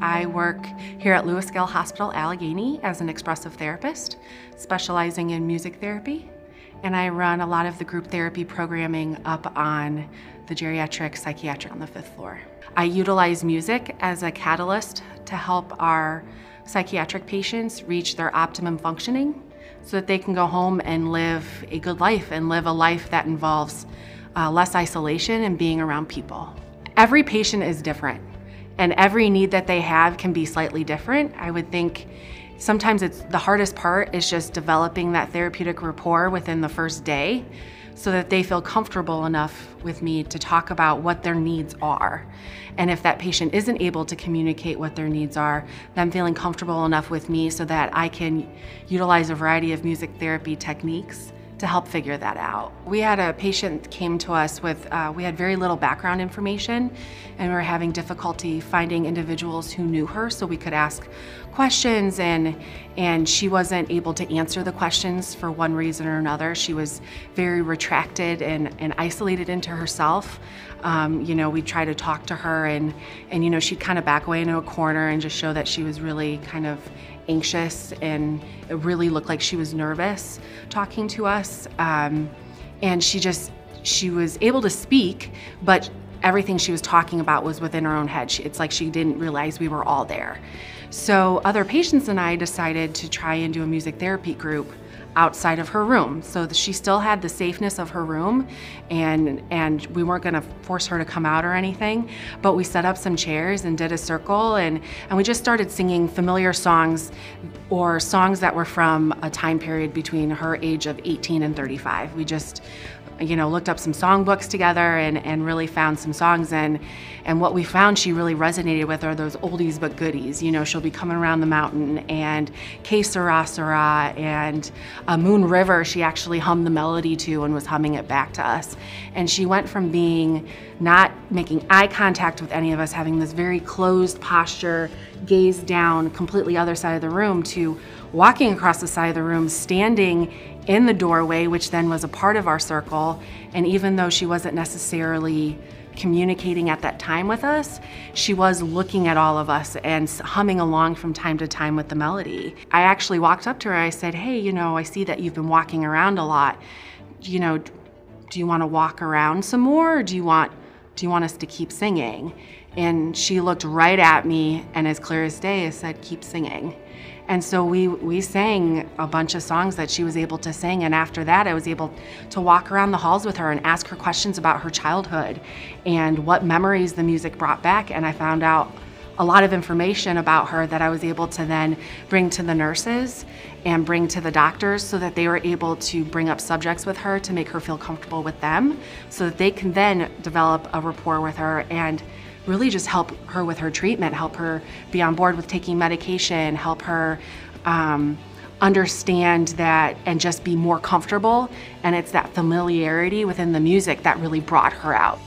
I work here at LewisGale Hospital Alleghany as an expressive therapist, specializing in music therapy. And I run a lot of the group therapy programming up on the geriatric psychiatric on the fifth floor. I utilize music as a catalyst to help our psychiatric patients reach their optimum functioning so that they can go home and live a good life and live a life that involves uh, less isolation and being around people. Every patient is different and every need that they have can be slightly different. I would think sometimes it's the hardest part is just developing that therapeutic rapport within the first day so that they feel comfortable enough with me to talk about what their needs are. And if that patient isn't able to communicate what their needs are, them feeling comfortable enough with me so that I can utilize a variety of music therapy techniques to help figure that out. We had a patient came to us with, uh, we had very little background information and we were having difficulty finding individuals who knew her so we could ask questions and, and she wasn't able to answer the questions for one reason or another. She was very retracted and, and isolated into herself. Um, you know, we try to talk to her and, and, you know, she'd kind of back away into a corner and just show that she was really kind of anxious and it really looked like she was nervous talking to us. Um, and she just, she was able to speak, but everything she was talking about was within her own head. She, it's like she didn't realize we were all there. So other patients and I decided to try and do a music therapy group outside of her room. So she still had the safeness of her room and and we weren't going to force her to come out or anything, but we set up some chairs and did a circle and and we just started singing familiar songs or songs that were from a time period between her age of 18 and 35. We just you know, looked up some songbooks together and, and really found some songs. And, and what we found she really resonated with are those oldies but goodies. You know, she'll be coming around the mountain and Que Sera Sera and a Moon River, she actually hummed the melody to and was humming it back to us. And she went from being not making eye contact with any of us, having this very closed posture, gaze down, completely other side of the room, to walking across the side of the room, standing in the doorway, which then was a part of our circle. And even though she wasn't necessarily communicating at that time with us, she was looking at all of us and humming along from time to time with the melody. I actually walked up to her, I said, hey, you know, I see that you've been walking around a lot. You know, do you want to walk around some more or do you want do you want us to keep singing? And she looked right at me and as clear as day said, keep singing. And so we, we sang a bunch of songs that she was able to sing. And after that, I was able to walk around the halls with her and ask her questions about her childhood and what memories the music brought back. And I found out a lot of information about her that I was able to then bring to the nurses and bring to the doctors so that they were able to bring up subjects with her to make her feel comfortable with them so that they can then develop a rapport with her and really just help her with her treatment, help her be on board with taking medication, help her um, understand that and just be more comfortable. And it's that familiarity within the music that really brought her out.